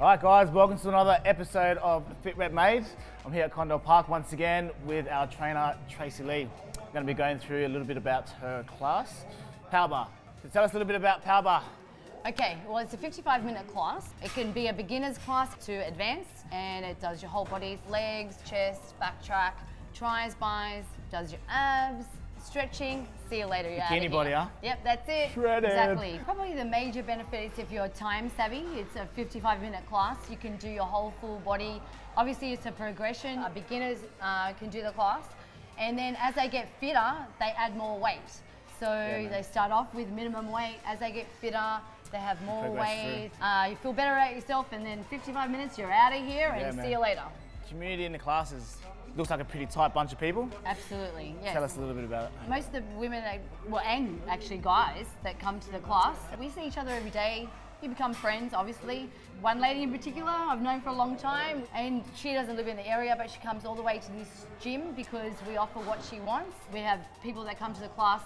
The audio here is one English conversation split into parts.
Alright guys, welcome to another episode of Fit Rep Made. I'm here at Condell Park once again with our trainer Tracey Lee. We're going to be going through a little bit about her class. Power bar. So tell us a little bit about Power bar. Okay, well, it's a 55 minute class. It can be a beginner's class to advanced, and it does your whole body legs, chest, back track, tries, buys, does your abs, stretching. See you later. You're Bikini body, huh? Yep, that's it. Shredded. Exactly. Probably the major benefit is if you're time savvy. It's a 55 minute class. You can do your whole full body. Obviously, it's a progression. Uh, beginners uh, can do the class, and then as they get fitter, they add more weight. So man. they start off with minimum weight. As they get fitter, they have more weight. Uh, you feel better about yourself, and then 55 minutes, you're out of here, Yeah, and man. see you later. Community in the classes looks like a pretty tight bunch of people. Absolutely. Yes. Tell us a little bit about it. Most of the women, well, and actually guys that come to the class, we see each other every day. You become friends, obviously. One lady in particular I've known for a long time, and she doesn't live in the area, but she comes all the way to this gym because we offer what she wants. We have people that come to the class.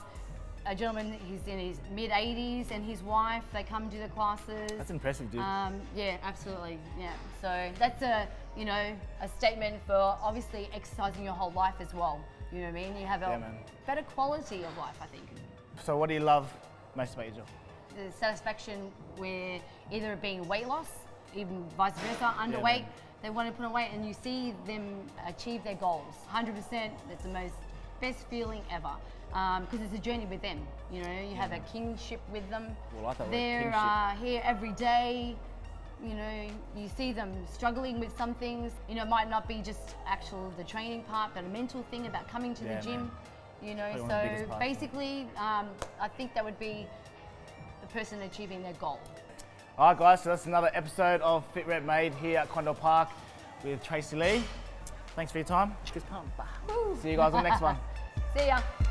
A gentleman, he's in his mid 80s, and his wife, they come to the classes. That's impressive, dude. Um, yeah, absolutely. Yeah. So that's a you know a statement for obviously exercising your whole life as well. You know what I mean? You have a Yeah, better quality of life, I think. so what do you love most about your job? The satisfaction with either being weight loss, even vice versa, underweight, man. they want to put on weight, and you see them achieve their goals. 100%. That's the most best feeling ever. Because it's a journey with them. You know, you have a kingship with them. Well, I like that word, They're kingship. uh, here every day. You know, you see them struggling with some things. You know, it might not be just actual the training part, but a mental thing about coming to Yeah, the gym. man. You know, Probably one of the biggest so basically, um, I think that would be the person achieving their goal. Alright guys, so that's another episode of Fit Rep Made here at Condell Park with Tracey Lee. Thanks for your time. See you guys on the next one. See ya.